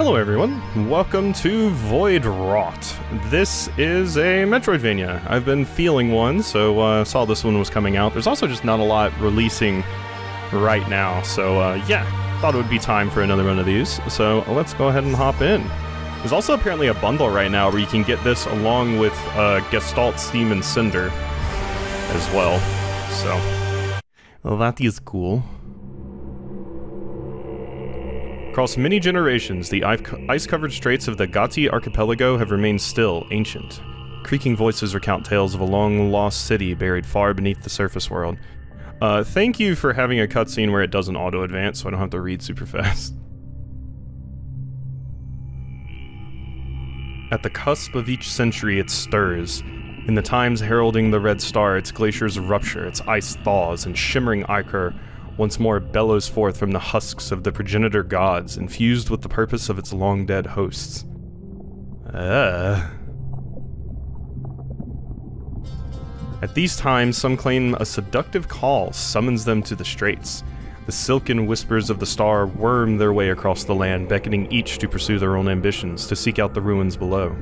Hello everyone, welcome to Voidwrought. This is a Metroidvania. I've been feeling one, so uh, saw this one was coming out. There's also just not a lot releasing right now, so uh, yeah, thought it would be time for another one of these. So let's go ahead and hop in. There's also apparently a bundle right now where you can get this along with uh, Gestalt, Steam, and Cinder as well. So, well, that is cool. Across many generations, the ice-covered straits of the Gati archipelago have remained still, ancient. Creaking voices recount tales of a long-lost city buried far beneath the surface world. Uh, thank you for having a cutscene where it doesn't auto-advance, so I don't have to read super fast. At the cusp of each century, it stirs. In the times heralding the Red Star, its glaciers rupture, its ice thaws, and shimmering ichor once more bellows forth from the husks of the progenitor gods, infused with the purpose of its long-dead hosts. Uh. At these times, some claim a seductive call summons them to the straits. The silken whispers of the star worm their way across the land, beckoning each to pursue their own ambitions, to seek out the ruins below.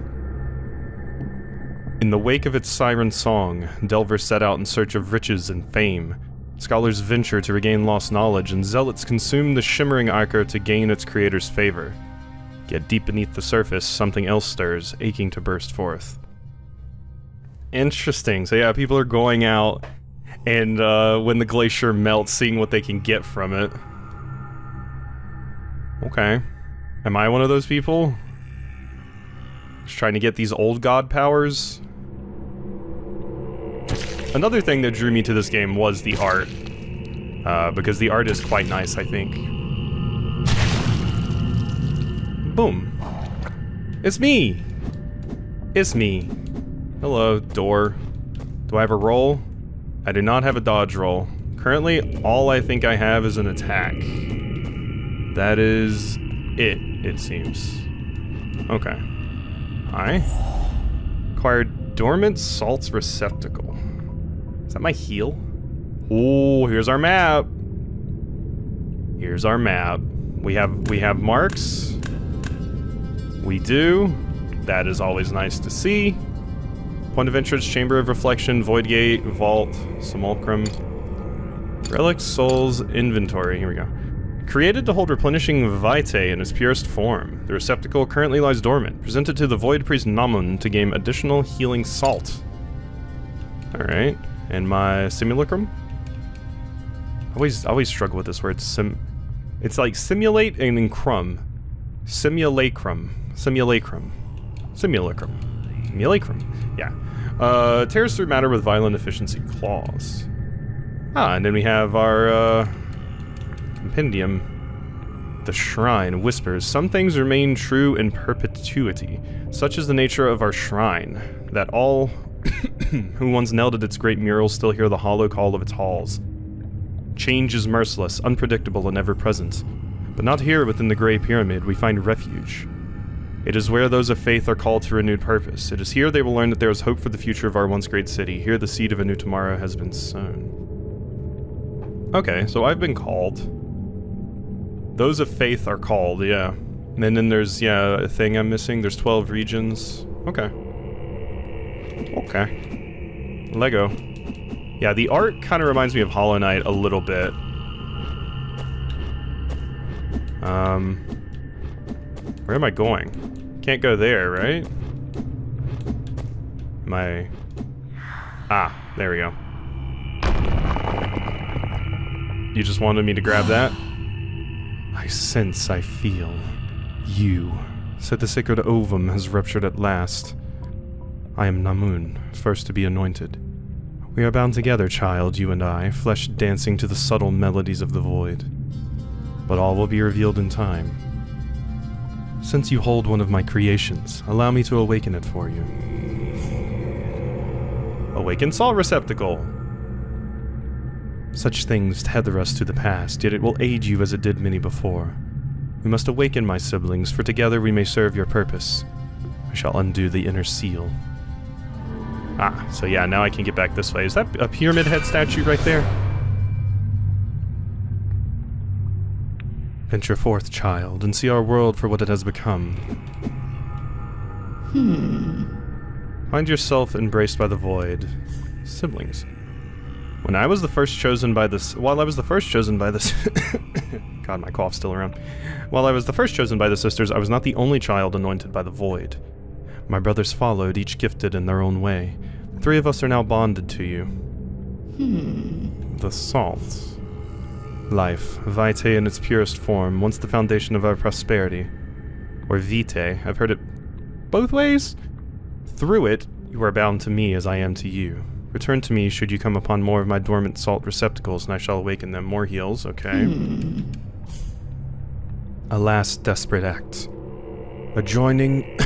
In the wake of its siren song, Delver set out in search of riches and fame, Scholars venture to regain lost knowledge, and zealots consume the shimmering ichor to gain its creator's favor. Yet deep beneath the surface, something else stirs, aching to burst forth. Interesting. So yeah, people are going out, and uh, when the glacier melts, seeing what they can get from it. Okay. Am I one of those people? Just trying to get these old god powers? Another thing that drew me to this game was the art. Uh, because the art is quite nice, I think. Boom. It's me! It's me. Hello, door. Do I have a roll? I do not have a dodge roll. Currently, all I think I have is an attack. That is it, it seems. Okay. I acquired Dormant Salts Receptacle. Is that my heel? Oh, here's our map. Here's our map. We have we have marks. We do. That is always nice to see. Point of entrance, Chamber of Reflection, Void Gate, Vault, Simulacrum. Relic Souls, Inventory. Here we go. Created to hold replenishing Vitae in its purest form, the receptacle currently lies dormant, presented to the Void Priest Namun to gain additional healing salt. Alright and my simulacrum. I always, I always struggle with this word. Sim, it's like simulate and then crumb. Simulacrum. Simulacrum. Simulacrum. Simulacrum. Yeah. Uh, tears through matter with violent efficiency claws. Ah, and then we have our, uh, compendium. The shrine whispers, some things remain true in perpetuity. Such is the nature of our shrine, that all who once knelt at its great murals still hear the hollow call of its halls. Change is merciless, unpredictable, and ever present. But not here within the Grey Pyramid, we find refuge. It is where those of faith are called to renewed purpose. It is here they will learn that there is hope for the future of our once great city. Here the seed of a new tomorrow has been sown. Okay, so I've been called. Those of faith are called, yeah. And then there's, yeah, a thing I'm missing. There's 12 regions. Okay. Okay. Lego. Yeah, the art kind of reminds me of Hollow Knight a little bit. Um, where am I going? Can't go there, right? My, Ah, there we go. You just wanted me to grab that? I sense, I feel. You, said the sacred ovum has ruptured at last. I am Namun, first to be anointed. We are bound together, child, you and I, flesh dancing to the subtle melodies of the void. But all will be revealed in time. Since you hold one of my creations, allow me to awaken it for you. Awaken Salt Receptacle! Such things tether us to the past, yet it will aid you as it did many before. We must awaken my siblings, for together we may serve your purpose. We shall undo the inner seal. Ah, so yeah, now I can get back this way. Is that a Pyramid Head statue right there? Venture forth, child, and see our world for what it has become. Hmm. Find yourself embraced by the void. Siblings. When I was the first chosen by this, while I was the first chosen by this, God, my cough's still around. While I was the first chosen by the sisters, I was not the only child anointed by the void. My brothers followed, each gifted in their own way. Three of us are now bonded to you. Hmm. The salt. Life, vitae in its purest form, once the foundation of our prosperity. Or vitae, I've heard it both ways. Through it, you are bound to me as I am to you. Return to me should you come upon more of my dormant salt receptacles, and I shall awaken them. More heals, okay. Hmm. A last desperate act. A joining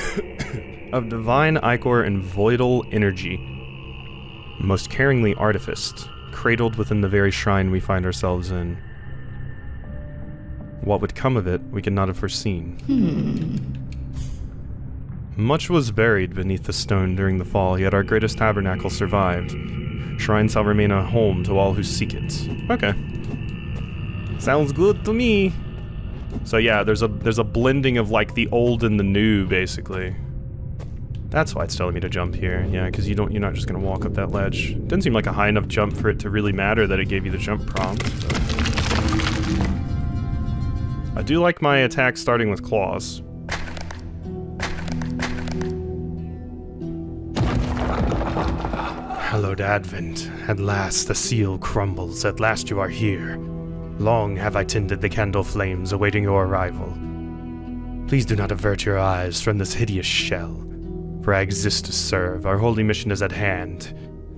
of divine ichor and voidal energy. Most caringly artificed, cradled within the very shrine we find ourselves in. What would come of it, we could not have foreseen. Hmm. Much was buried beneath the stone during the fall, yet our greatest tabernacle survived. Shrine shall remain a home to all who seek it. Okay. Sounds good to me. So yeah, there's a there's a blending of like the old and the new, basically. That's why it's telling me to jump here. Yeah, because you don't you're not just gonna walk up that ledge. Didn't seem like a high enough jump for it to really matter that it gave you the jump prompt. but- I do like my attack starting with claws. Hallowed Advent. At last the seal crumbles. At last you are here. Long have I tended the candle flames awaiting your arrival. Please do not avert your eyes from this hideous shell, for I exist to serve. Our holy mission is at hand.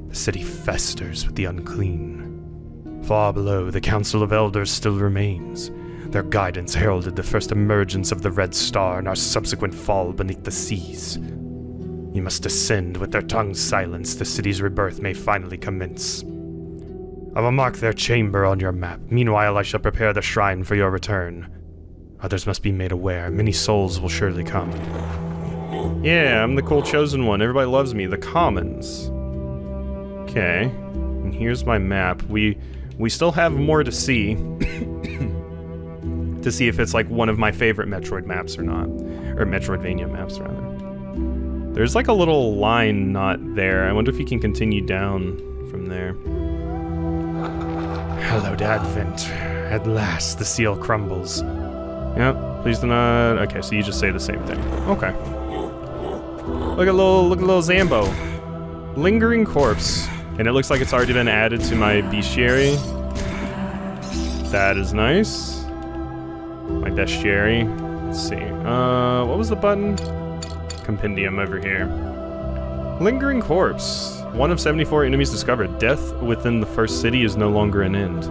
The city festers with the unclean. Far below, the Council of Elders still remains. Their guidance heralded the first emergence of the Red Star and our subsequent fall beneath the seas. You must descend with their tongues silenced, the city's rebirth may finally commence. I will mark their chamber on your map. Meanwhile, I shall prepare the shrine for your return. Others must be made aware. Many souls will surely come. Yeah, I'm the cool chosen one. Everybody loves me. The Commons. Okay. And here's my map. We we still have more to see. to see if it's like one of my favorite Metroid maps or not. Or Metroidvania maps, rather. There's like a little line not there. I wonder if you can continue down from there. Hallowed Advent. At last, the seal crumbles. Yep, please do not... Okay, so you just say the same thing. Okay. Look at little, look at little Zambo. Lingering Corpse. And it looks like it's already been added to my bestiary. That is nice. My bestiary. Let's see. Uh, what was the button? Compendium over here. Lingering Corpse. One of 74 enemies discovered. Death within the first city is no longer an end.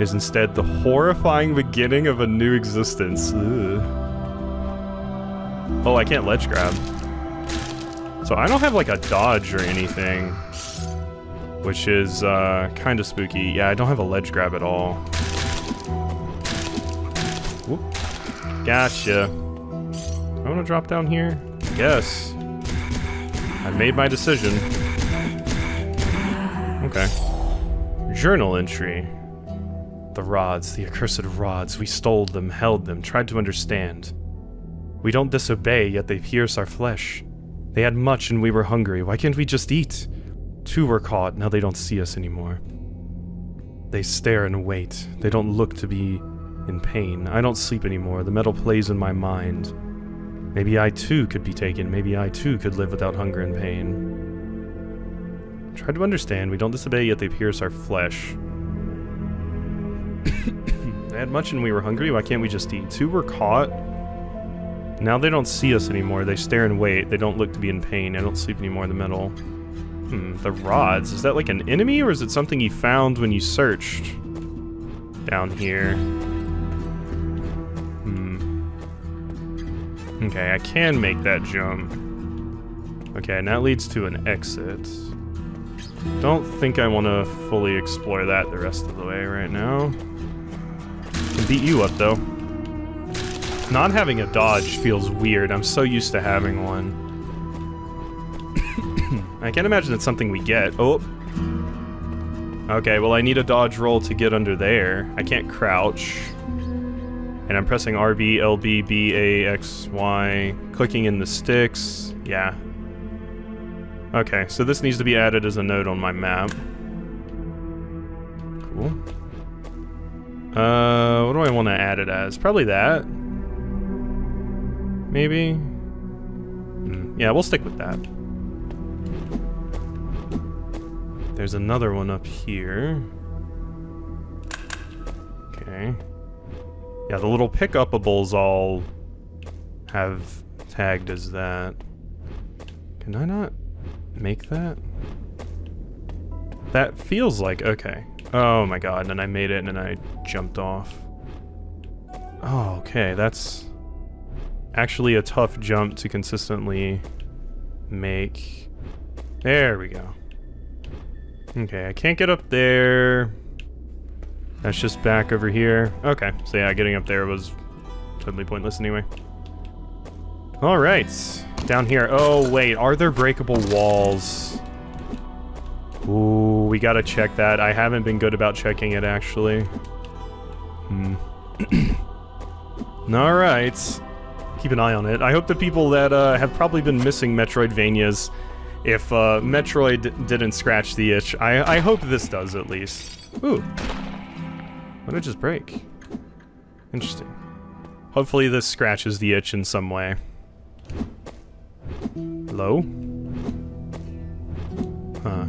Is instead the horrifying beginning of a new existence. Ugh. Oh, I can't ledge grab. So I don't have like a dodge or anything. Which is uh, kind of spooky. Yeah, I don't have a ledge grab at all. Whoop. Gotcha. I want to drop down here? Yes. I made my decision. Okay. Journal entry. The rods, the accursed rods, we stole them, held them, tried to understand. We don't disobey, yet they pierce our flesh. They had much and we were hungry. Why can't we just eat? Two were caught, now they don't see us anymore. They stare and wait. They don't look to be in pain. I don't sleep anymore. The metal plays in my mind. Maybe I too could be taken. Maybe I too could live without hunger and pain. Try to understand. We don't disobey, yet they pierce our flesh. they had much and we were hungry. Why can't we just eat? Two were caught. Now they don't see us anymore. They stare and wait. They don't look to be in pain. I don't sleep anymore in the middle. Hmm, the rods. Is that like an enemy or is it something you found when you searched? Down here. Hmm. Okay, I can make that jump. Okay, and that leads to an exit. Don't think I want to fully explore that the rest of the way right now. Can beat you up though. Not having a dodge feels weird. I'm so used to having one. I can't imagine it's something we get. Oh. Okay, well I need a dodge roll to get under there. I can't crouch. And I'm pressing RB, LB, B, A, X, Y, clicking in the sticks. Yeah. Okay, so this needs to be added as a node on my map. Cool. Uh, what do I want to add it as? Probably that. Maybe? Hmm, Yeah, we'll stick with that. There's another one up here. Okay. Yeah, the little pick-upables all have tagged as that. Can I not make that? That feels like, okay. Oh my god, and then I made it and then I jumped off. Oh, okay, that's actually a tough jump to consistently make. There we go. Okay, I can't get up there. That's just back over here. Okay, so yeah, getting up there was totally pointless anyway. Alright, down here. Oh, wait, are there breakable walls? Ooh, we gotta check that. I haven't been good about checking it, actually. Hmm. Alright. Keep an eye on it. I hope the people that uh, have probably been missing Metroidvanias, if uh, Metroid didn't scratch the itch, I, I hope this does at least. Ooh. What did it just break? Interesting. Hopefully this scratches the itch in some way. Hello? Huh.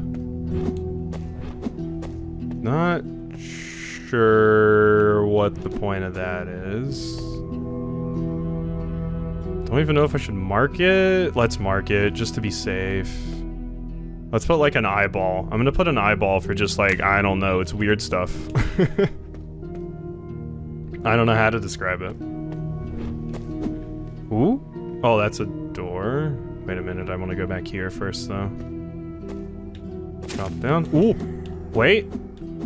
Not sure what the point of that is. Don't even know if I should mark it. Let's mark it just to be safe. Let's put like an eyeball. I'm gonna put an eyeball for just like, I don't know, it's weird stuff. I don't know how to describe it. Ooh? Oh, that's a door. Wait a minute, I want to go back here first though. Drop down. Ooh! Wait!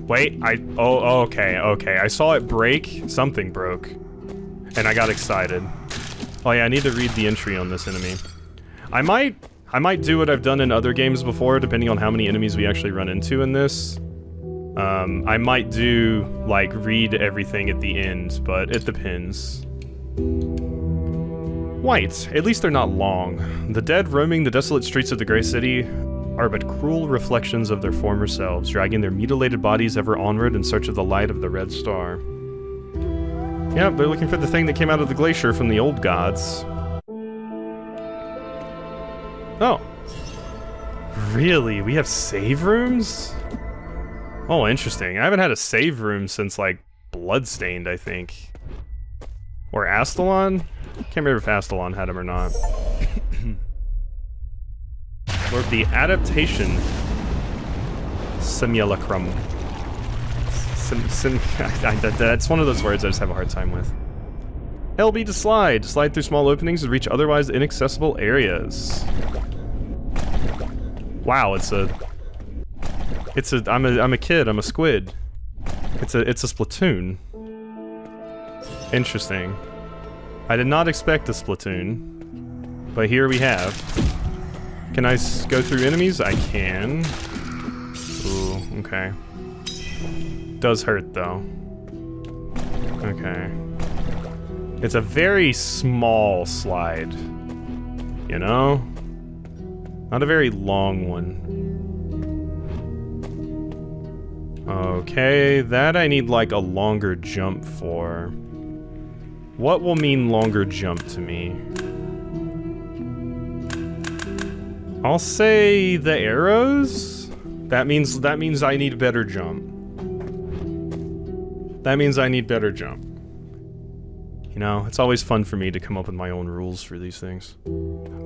Wait, I- oh, okay, okay. I saw it break. Something broke. And I got excited. Oh yeah, I need to read the entry on this enemy. I might... I might do what I've done in other games before, depending on how many enemies we actually run into in this. Um, I might do, like, read everything at the end, but it depends. White. At least they're not long. The dead roaming the desolate streets of the Grey City are but cruel reflections of their former selves, dragging their mutilated bodies ever onward in search of the light of the Red Star. Yeah, they're looking for the thing that came out of the glacier from the old gods. Oh. Really? We have save rooms? Oh, interesting. I haven't had a save room since, like, Bloodstained, I think. Or Astalon? Can't remember if Astalon had him or not. or the adaptation simulacrum. Sim, sim, that's one of those words I just have a hard time with. LB to slide. Slide through small openings to reach otherwise inaccessible areas. Wow, it's a... It's a... I'm a, I'm a kid. I'm a squid. It's a, it's a Splatoon. Interesting. I did not expect a Splatoon. But here we have. Can I go through enemies? I can. Ooh, okay. Does hurt, though. Okay. It's a very small slide. You know? Not a very long one. Okay, that I need like a longer jump for. What will mean longer jump to me? I'll say the arrows? That means that means I need a better jump. That means I need better jump. You know, it's always fun for me to come up with my own rules for these things.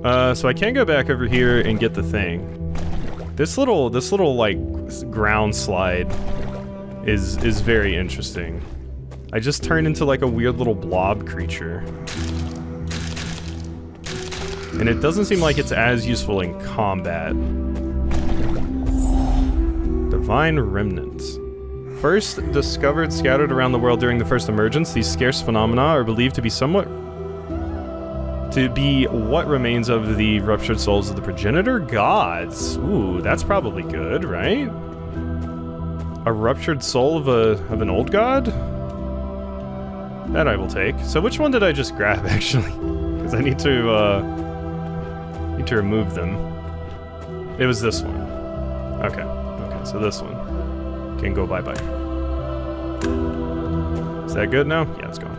Uh, so I can go back over here and get the thing. This little, this little, like, ground slide is, is very interesting. I just turned into, like, a weird little blob creature. And it doesn't seem like it's as useful in combat. Divine Remnants. First discovered scattered around the world during the first emergence, these scarce phenomena are believed to be somewhat to be what remains of the ruptured souls of the progenitor gods. Ooh, that's probably good, right? A ruptured soul of a of an old god? That I will take. So which one did I just grab, actually? Because I need to, uh... Need to remove them. It was this one. Okay. Okay, so this one. Can go bye-bye. Is that good now? Yeah, it's gone.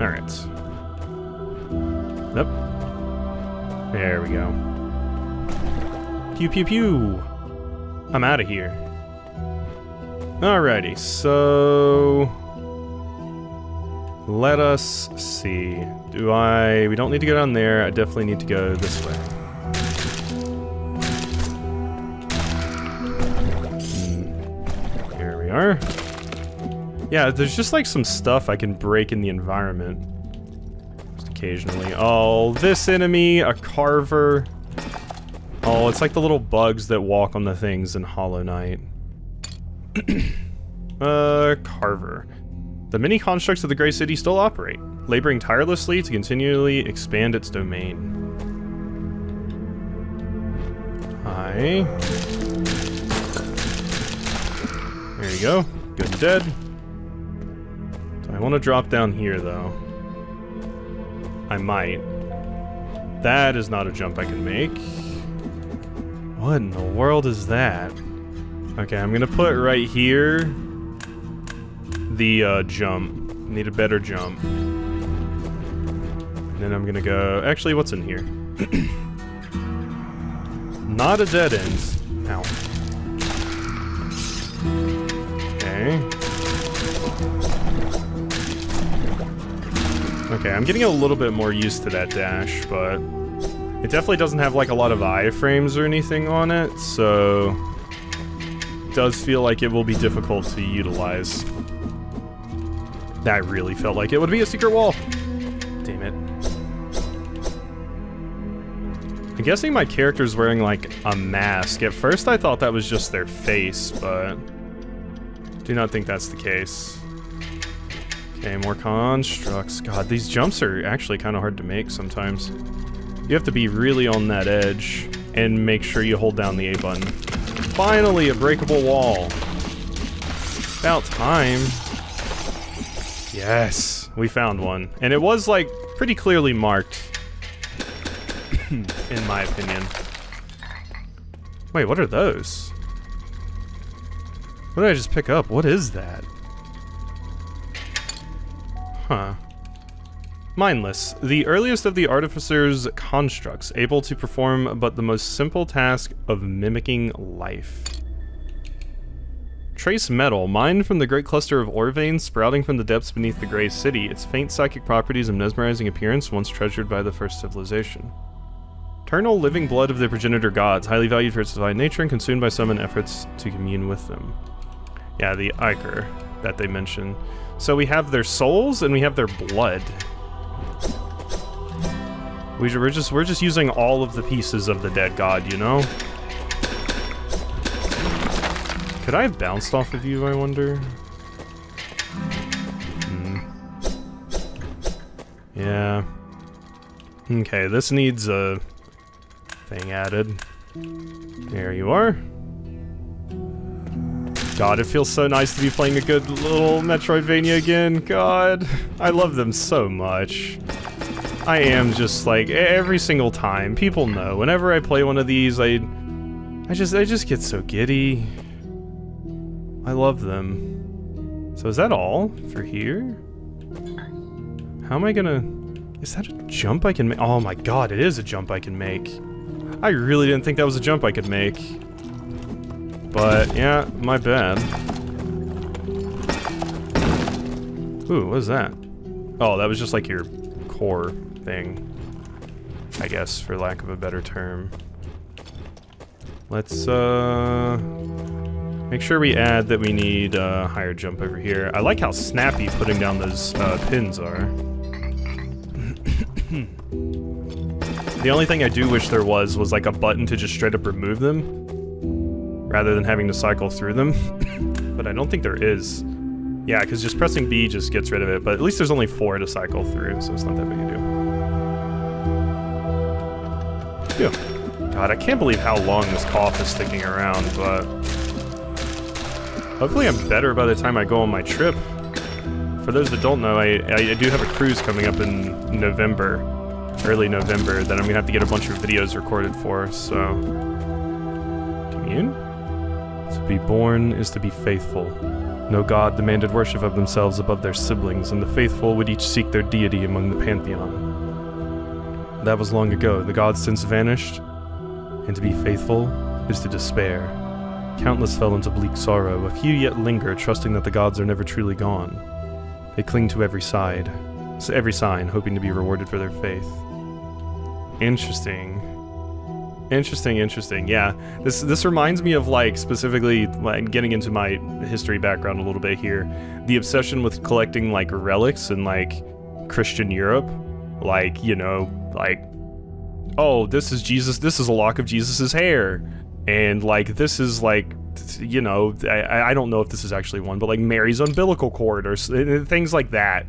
Alright. Yep. There we go. Pew pew pew! I'm out of here. Alrighty, so... Let us see. Do I... We don't need to go down there. I definitely need to go this way. Are. Yeah, there's just like some stuff I can break in the environment. Just occasionally. Oh, this enemy, a carver. Oh, it's like the little bugs that walk on the things in Hollow Knight. uh, Carver. The many constructs of the Grey City still operate, laboring tirelessly to continually expand its domain. Hi. There you go. Good and dead. I want to drop down here, though? I might. That is not a jump I can make. What in the world is that? Okay, I'm gonna put right here the uh, jump. Need a better jump. And then I'm gonna go... Actually, what's in here? Not a dead end. Ow. Okay, I'm getting a little bit more used to that dash, but... It definitely doesn't have like a lot of iframes or anything on it, so... It does feel like it will be difficult to utilize. That really felt like it would be a secret wall. Damn it. I'm guessing my character's wearing like a mask. At first I thought that was just their face, but do not think that's the case. Okay, more constructs. God, these jumps are actually kind of hard to make sometimes. You have to be really on that edge and make sure you hold down the A button. Finally, a breakable wall. About time. Yes, we found one. And it was, like, pretty clearly marked. in my opinion. Wait, what are those? What did I just pick up? What is that? Huh. Mindless, the earliest of the Artificer's constructs, able to perform but the most simple task of mimicking life. Trace metal, mined from the great cluster of ore veins sprouting from the depths beneath the Grey City, its faint psychic properties and mesmerizing appearance once treasured by the first civilization. Eternal living blood of the progenitor gods, highly valued for its divine nature and consumed by some in efforts to commune with them. Yeah, the Ichor that they mention. So we have their souls and we have their blood. We, we're just we're just using all of the pieces of the dead god, you know. Could I have bounced off of you? I wonder. Hmm. Yeah. Okay, this needs a thing added. There you are. God, it feels so nice to be playing a good little Metroidvania again. God, I love them so much. I am just like every single time. People know. Whenever I play one of these, I, I just, I just get so giddy. I love them. So is that all for here? How am I gonna? Is that a jump I can make? Oh my god, it is a jump I can make. I really didn't think that was a jump I could make. But, yeah, my bad. Ooh, what is that? Oh, that was just like your core thing. I guess, for lack of a better term. Let's, uh... Make sure we add that we need a uh, higher jump over here. I like how snappy putting down those uh, pins are. the only thing I do wish there was was like a button to just straight up remove them rather than having to cycle through them. but I don't think there is. Yeah, because just pressing B just gets rid of it, but at least there's only four to cycle through, so it's not that big a deal. Phew. God, I can't believe how long this cough is sticking around, but... Hopefully I'm better by the time I go on my trip. for those that don't know, I, I, I do have a cruise coming up in November, early November, that I'm gonna have to get a bunch of videos recorded for, so... Commune? To be born is to be faithful. No god demanded worship of themselves above their siblings, and the faithful would each seek their deity among the pantheon. That was long ago, the gods since vanished, and to be faithful is to despair. Countless fell into bleak sorrow, a few yet linger, trusting that the gods are never truly gone. They cling to every side, every sign, hoping to be rewarded for their faith. Interesting. Interesting, interesting. Yeah, this this reminds me of like specifically like getting into my history background a little bit here. The obsession with collecting like relics in like Christian Europe, like you know, like oh, this is Jesus. This is a lock of Jesus's hair, and like this is like you know, I I don't know if this is actually one, but like Mary's umbilical cord or eh, eh, things like that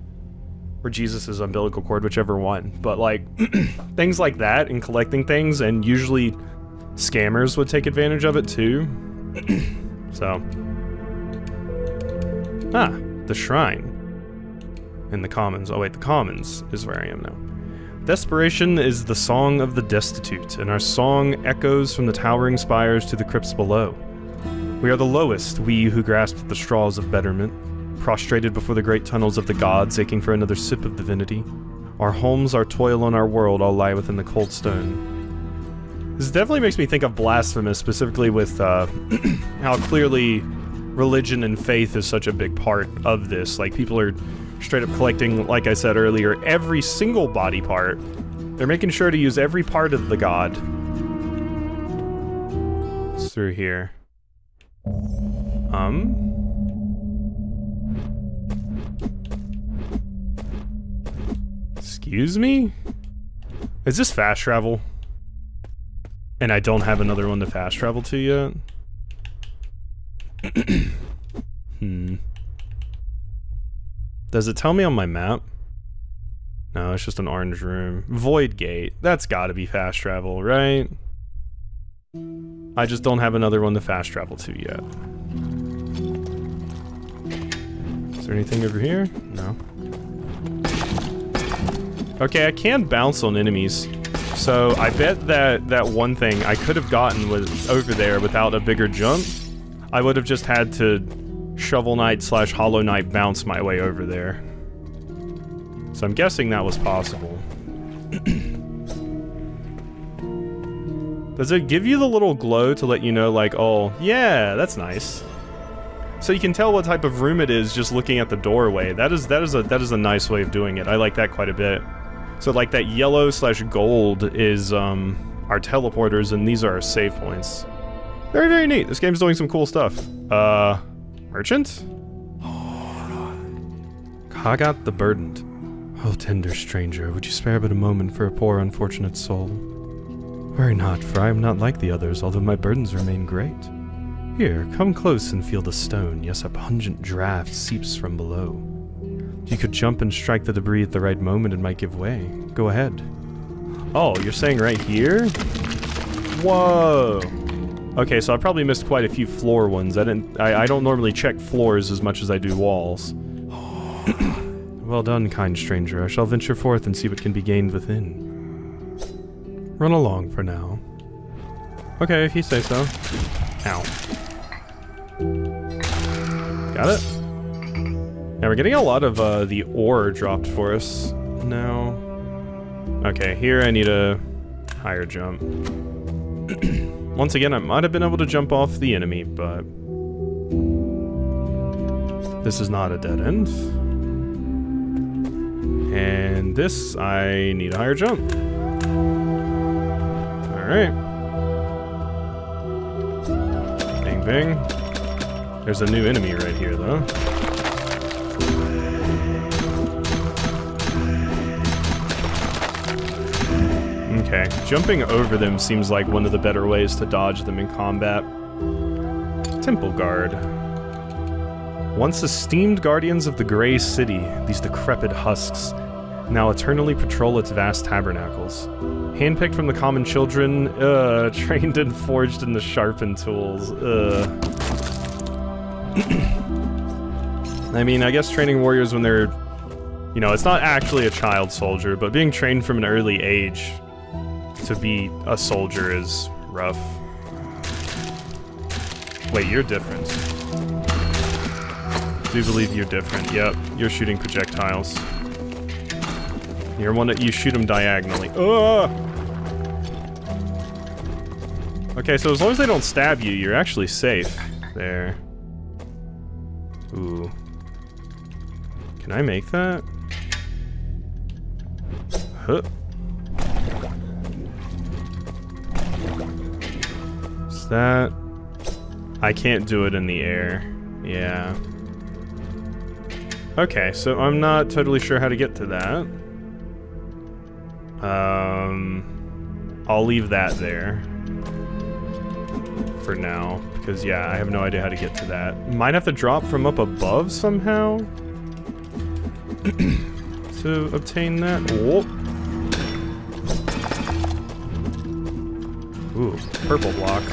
or Jesus' umbilical cord, whichever one. But like things like that and collecting things, and usually scammers would take advantage of it too. so. Ah, the shrine. In the commons. Oh wait, the commons is where I am now. Desperation is the song of the destitute, and our song echoes from the towering spires to the crypts below. We are the lowest, we who grasp the straws of betterment, prostrated before the great tunnels of the gods, aching for another sip of divinity. Our homes, our toil, and our world all lie within the cold stone. This definitely makes me think of Blasphemous, specifically with uh, how clearly religion and faith is such a big part of this. Like, people are straight up collecting, like I said earlier, every single body part. They're making sure to use every part of the god. It's through here. Um... Excuse me? Is this fast travel? And I don't have another one to fast travel to yet? hmm. Does it tell me on my map? No, it's just an orange room. Void Gate. That's gotta be fast travel, right? I just don't have another one to fast travel to yet. Is there anything over here? No. Okay, I can bounce on enemies. So I bet that that one thing I could have gotten was over there without a bigger jump. I would have just had to Shovel Knight slash Hollow Knight bounce my way over there. So I'm guessing that was possible. Does it give you the little glow to let you know like, oh, yeah, that's nice. So you can tell what type of room it is just looking at the doorway. That is that is a that is a nice way of doing it. I like that quite a bit. So like that yellow slash gold is um, our teleporters and these are our save points. Very, very neat. This game's doing some cool stuff. Uh, merchant? Kagat the Burdened. Oh, tender stranger, would you spare but a moment for a poor unfortunate soul? Worry not, for I am not like the others, although my burdens remain great. Here, come close and feel the stone. Yes, a pungent draft seeps from below. You could jump and strike the debris at the right moment and might give way. Go ahead. Oh, you're saying right here? Whoa. Okay, so I probably missed quite a few floor ones. I didn't. I, I don't normally check floors as much as I do walls. well done, kind stranger. I shall venture forth and see what can be gained within. Run along for now. Okay, if you say so. Ow. Got it? Now we're getting a lot of uh, the ore dropped for us now. Okay, here I need a higher jump. Once again, I might have been able to jump off the enemy, but... This is not a dead end. And this, I need a higher jump. Alright. Bang bang. There's a new enemy right here, though. Okay, jumping over them seems like one of the better ways to dodge them in combat. Temple Guard. Once esteemed guardians of the Grey City, these decrepit husks now eternally patrol its vast tabernacles. Handpicked from the common children, uh, trained and forged in the sharpened tools, uh. I mean, I guess training warriors when they're, you know, it's not actually a child soldier, but being trained from an early age to be a soldier is rough. Wait, you're different. Do you believe you're different. Yep, you're shooting projectiles. You're one that you shoot them diagonally. Ugh! Okay, so as long as they don't stab you, you're actually safe. There. Ooh. Can I make that? Huh. That... I can't do it in the air. Yeah. Okay, so I'm not totally sure how to get to that. Um, I'll leave that there for now, because yeah, I have no idea how to get to that. Might have to drop from up above somehow to obtain that. Whoop. Ooh, purple block.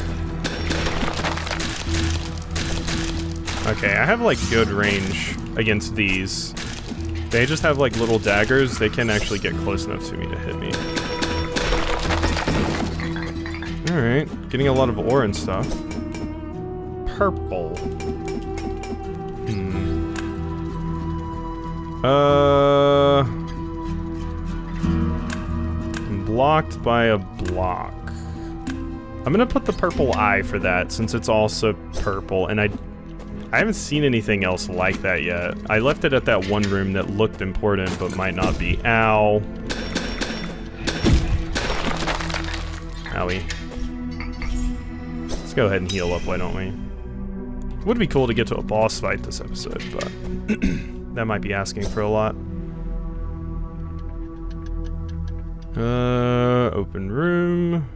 Okay, I have like good range against these. They just have like little daggers. They can actually get close enough to me to hit me. Alright, getting a lot of ore and stuff. Purple. Hmm. Uh... Blocked by a block. I'm gonna put the purple eye for that, since it's also purple, and I I haven't seen anything else like that yet. I left it at that one room that looked important, but might not be. Ow. Owie. Let's go ahead and heal up, why don't we? It Would be cool to get to a boss fight this episode, but that might be asking for a lot. Uh, open room.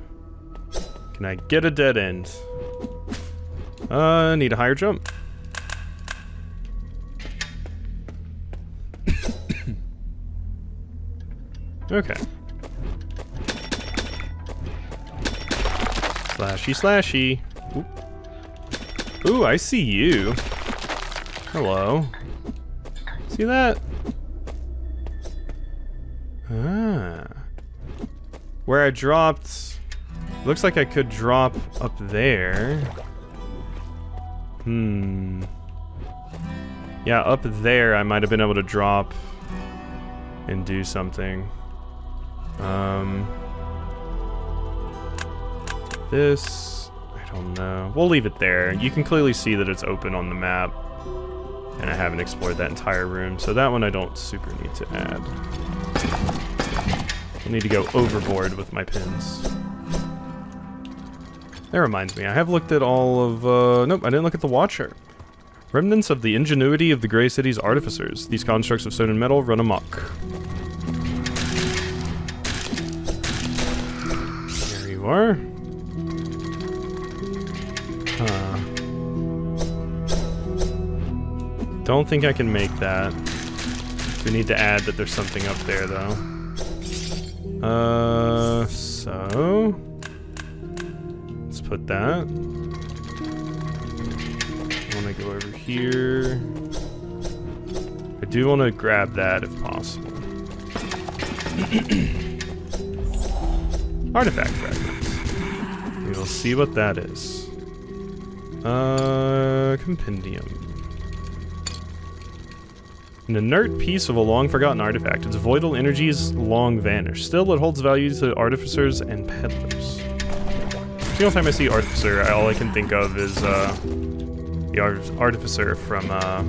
Can I get a dead end? Uh, need a higher jump. Okay. Slashy, slashy. Ooh. I see you. Hello. See that? Ah. Where I dropped... Looks like I could drop up there. Hmm. Yeah, up there I might have been able to drop and do something. Um, this, I don't know. We'll leave it there. You can clearly see that it's open on the map. And I haven't explored that entire room, so that one I don't super need to add. I'll need to go overboard with my pins. That reminds me, I have looked at all of, uh, nope, I didn't look at the Watcher. Remnants of the ingenuity of the Grey City's artificers. These constructs of stone and metal run amok. Huh. Don't think I can make that. We need to add that there's something up there, though. Uh, so... Let's put that. I want to go over here. I do want to grab that if possible. Artifact fragment. See what that is. Uh, compendium. An inert piece of a long-forgotten artifact. Its voidal energies long vanished. Still, it holds value to artificers and peddlers. The only time I see artificer, all I can think of is uh, the art artificer from. Uh,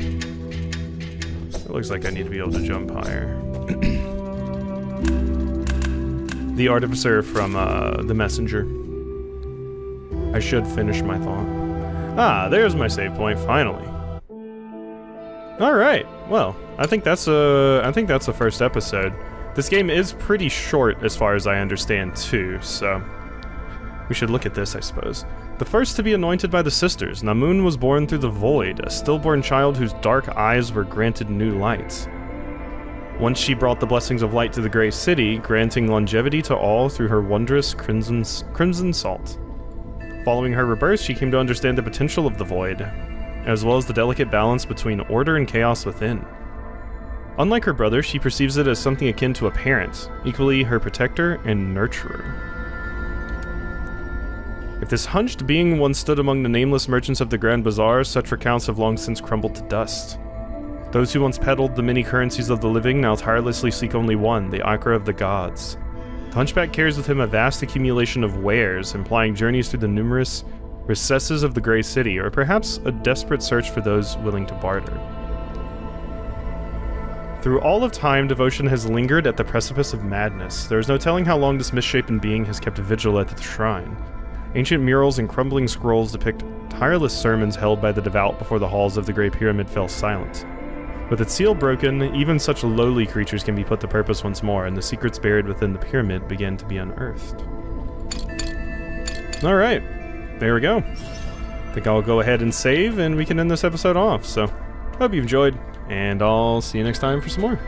it looks like I need to be able to jump higher. the artificer from uh, the messenger. I should finish my thought. Ah, there's my save point, finally. Alright, well, I think that's a I think that's the first episode. This game is pretty short as far as I understand too, so we should look at this, I suppose. The first to be anointed by the sisters, Namun was born through the void, a stillborn child whose dark eyes were granted new lights. Once she brought the blessings of light to the Grey City, granting longevity to all through her wondrous crimson, crimson salt. Following her rebirth, she came to understand the potential of the Void. as well as the delicate balance between order and chaos within. Unlike her brother, she perceives it as something akin to a parent, equally her protector and nurturer. If this hunched being once stood among the nameless merchants of the Grand Bazaar, such recounts have long since crumbled to dust. Those who once peddled the many currencies of the living now tirelessly seek only one, the Ichor of the Gods. Hunchback carries with him a vast accumulation of wares, implying journeys through the numerous recesses of the Grey City, or perhaps a desperate search for those willing to barter. Through all of time, devotion has lingered at the precipice of madness. There is no telling how long this misshapen being has kept vigil at the shrine. Ancient murals and crumbling scrolls depict tireless sermons held by the devout before the halls of the Great Pyramid fell silent. With its seal broken, even such lowly creatures can be put to purpose once more, and the secrets buried within the pyramid begin to be unearthed. Alright, there we go. I think I'll go ahead and save, and we can end this episode off, so hope you enjoyed, and I'll see you next time for some more.